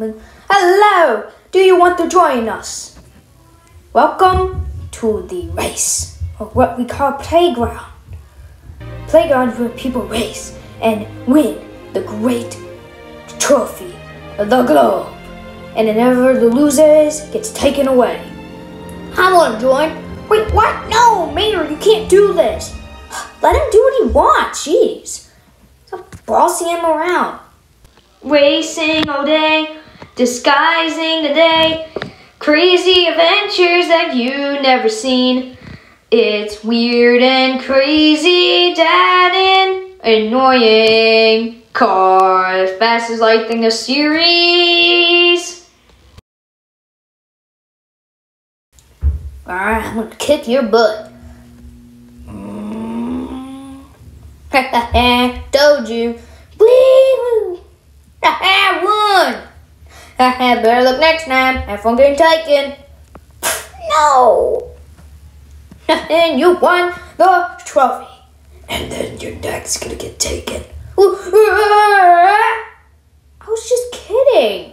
Hello! Do you want to join us? Welcome to the race, or what we call playground. Playground where people race and win the great trophy, of the globe. And whenever the loser is, gets taken away. I want to join. Wait, what? No, Maynard, you can't do this. Let him do what he wants. Jeez. Stop bossing him around. Racing all day, disguising the day, crazy adventures that you never seen. It's weird and crazy, dad, annoying. Cars, Fast as Lightning a series. Alright, I'm gonna kick your butt. Told you. Woo! I won! Better look next time. Have fun getting taken. No! and you won the trophy. And then your neck's gonna get taken. I was just kidding.